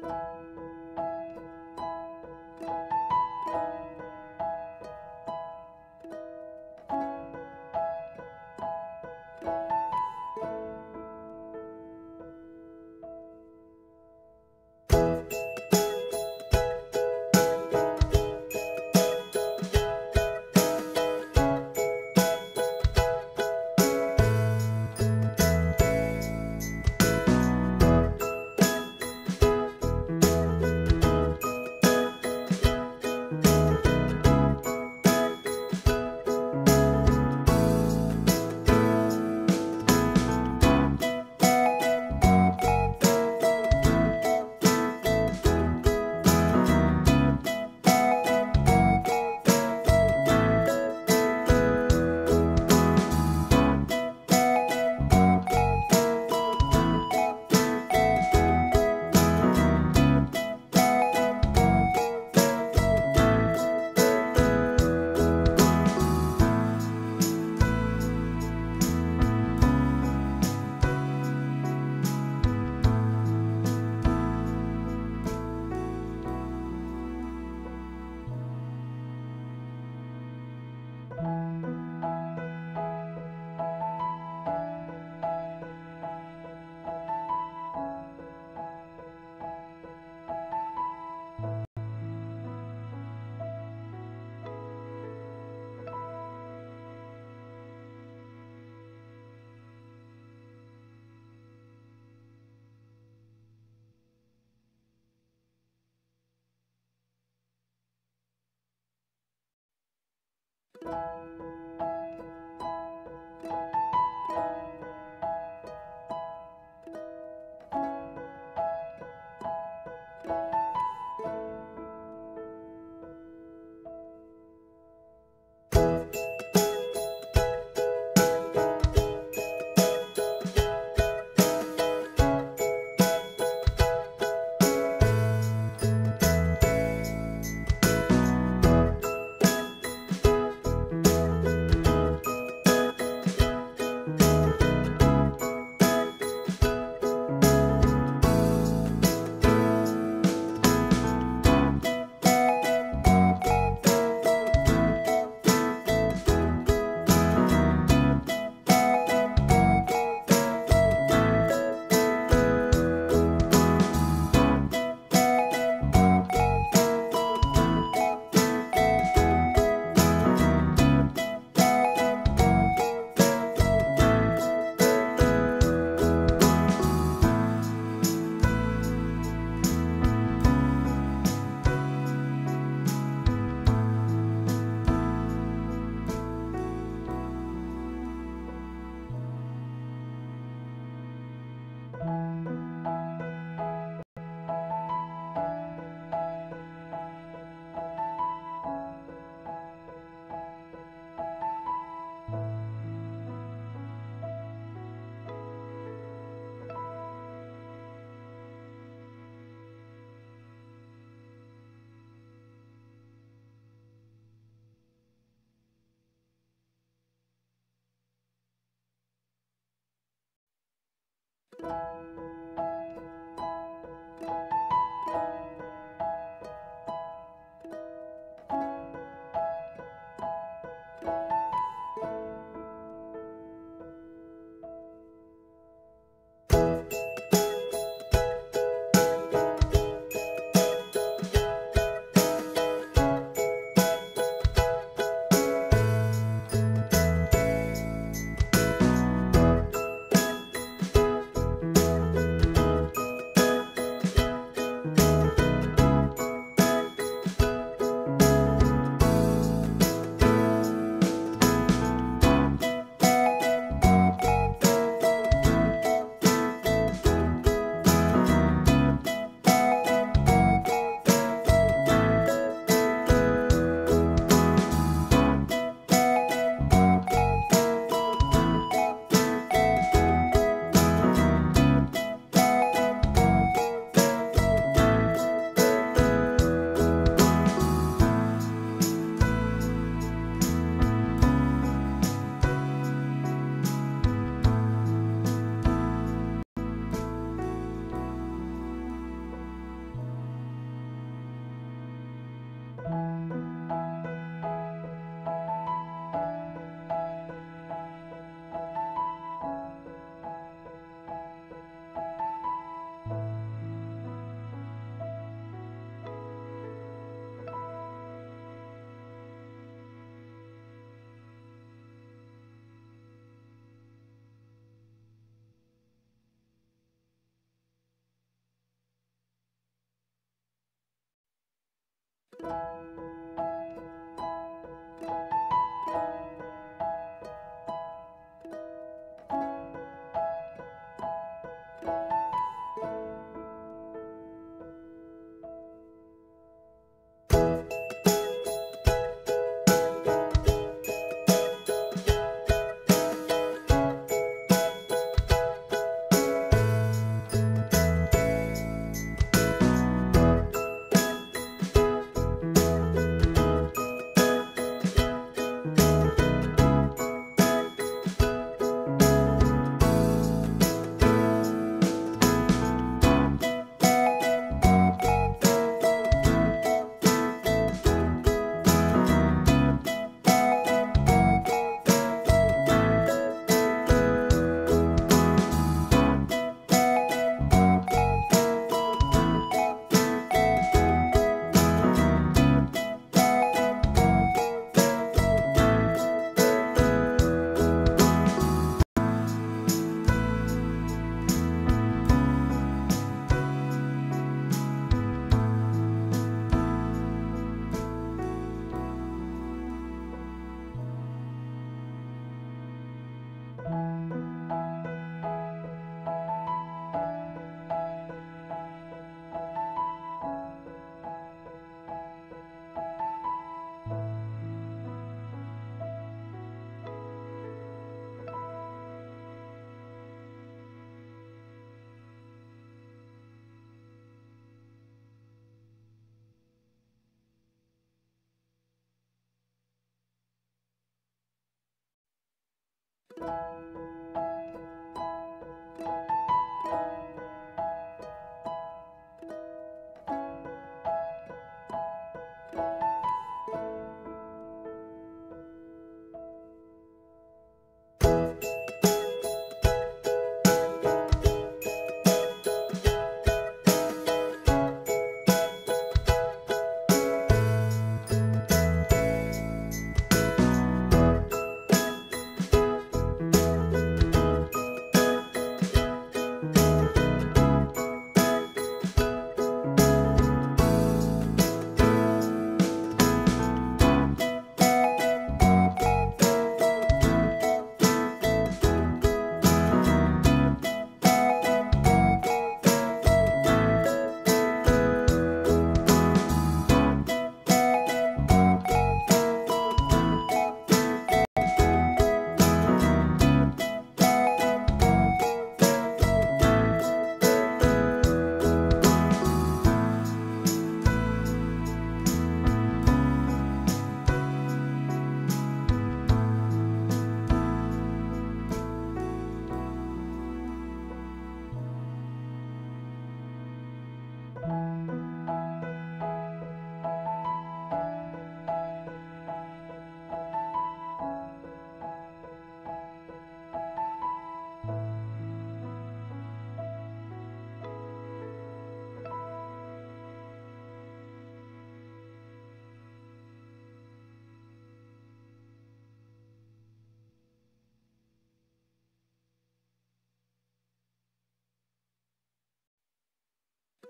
Música Thank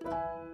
you